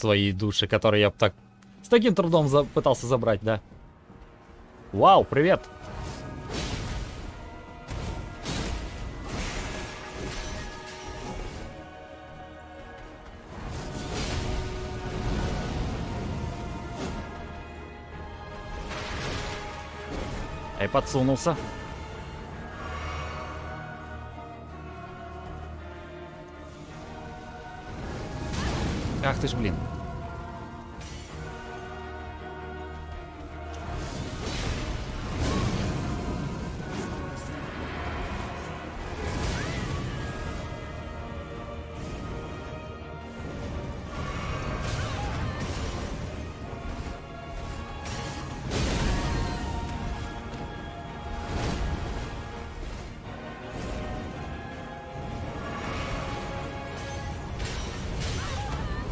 свои души, которые я так с таким трудом за пытался забрать, да. Вау, привет! Эй, подсунулся. Graag is blind.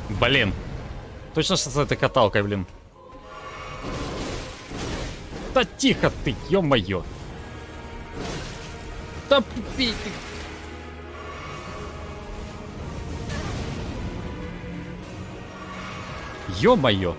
Блин. Точно что с этой каталкой, блин. Да тихо ты, ё-моё. Да пей. Ё-моё.